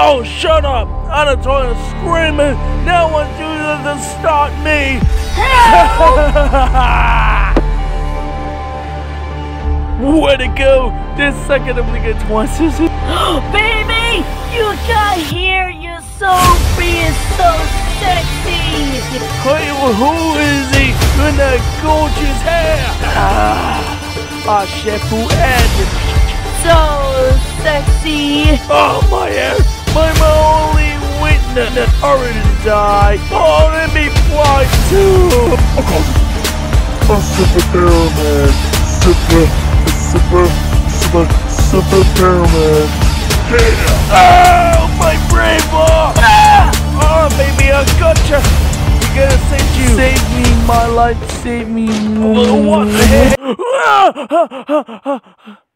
Oh, shut up! Anatolia screaming! No one chooses to stop me! Where'd it go? This second I'm gonna get twice Baby, you got here. You're so being so sexy. Hey, who is he in that gorgeous hair? Ah, our chef who. So sexy. Oh, my hair! My only witness that already died. Oh, let me fly too! A super pyramid. Super, super, super, super pyramid. Yeah. Oh, my brain ball! Ah! Oh, baby, I gotcha! We gotta save you! Save me, my life, save me. What the heck?